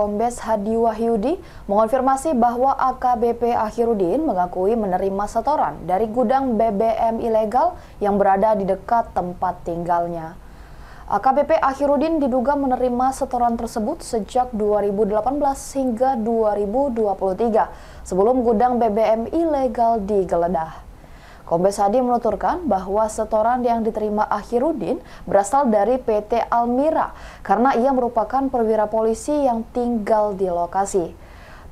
Kombes Hadi Wahyudi mengonfirmasi bahwa AKBP Akhirudin mengakui menerima setoran dari gudang BBM ilegal yang berada di dekat tempat tinggalnya. AKBP Akhirudin diduga menerima setoran tersebut sejak 2018 hingga 2023 sebelum gudang BBM ilegal digeledah. Kombes Hadi menuturkan bahwa setoran yang diterima Akhirudin berasal dari PT Almira karena ia merupakan perwira polisi yang tinggal di lokasi.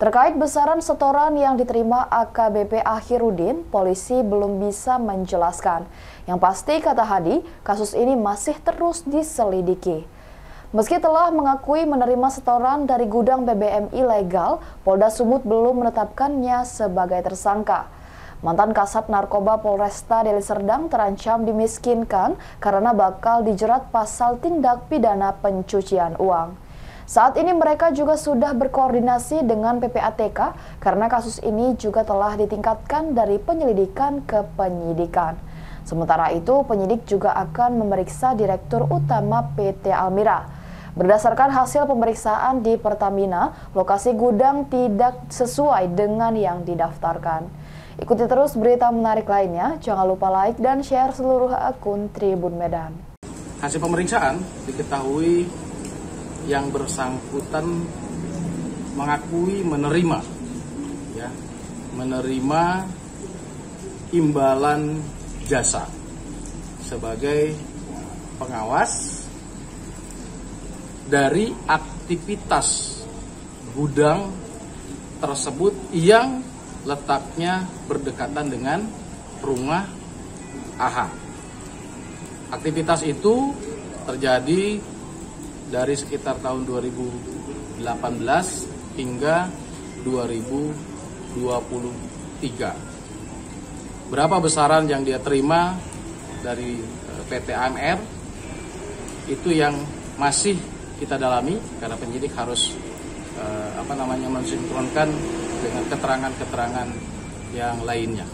Terkait besaran setoran yang diterima AKBP Akhirudin, polisi belum bisa menjelaskan. Yang pasti, kata Hadi, kasus ini masih terus diselidiki. Meski telah mengakui menerima setoran dari gudang BBM ilegal, Polda Sumut belum menetapkannya sebagai tersangka. Mantan Kasat Narkoba Polresta Deli Serdang terancam dimiskinkan karena bakal dijerat pasal tindak pidana pencucian uang. Saat ini mereka juga sudah berkoordinasi dengan PPATK karena kasus ini juga telah ditingkatkan dari penyelidikan ke penyidikan. Sementara itu, penyidik juga akan memeriksa Direktur Utama PT Almira. Berdasarkan hasil pemeriksaan di Pertamina, lokasi gudang tidak sesuai dengan yang didaftarkan. Ikuti terus berita menarik lainnya. Jangan lupa like dan share seluruh akun Tribun Medan. Hasil pemeriksaan diketahui yang bersangkutan mengakui menerima ya, menerima imbalan jasa sebagai pengawas dari aktivitas gudang tersebut yang letaknya berdekatan dengan rumah AHA. Aktivitas itu terjadi dari sekitar tahun 2018 hingga 2023. Berapa besaran yang dia terima dari eh, PT AMR itu yang masih kita dalami karena penyidik harus eh, apa namanya mensinkronkan dengan keterangan-keterangan yang lainnya.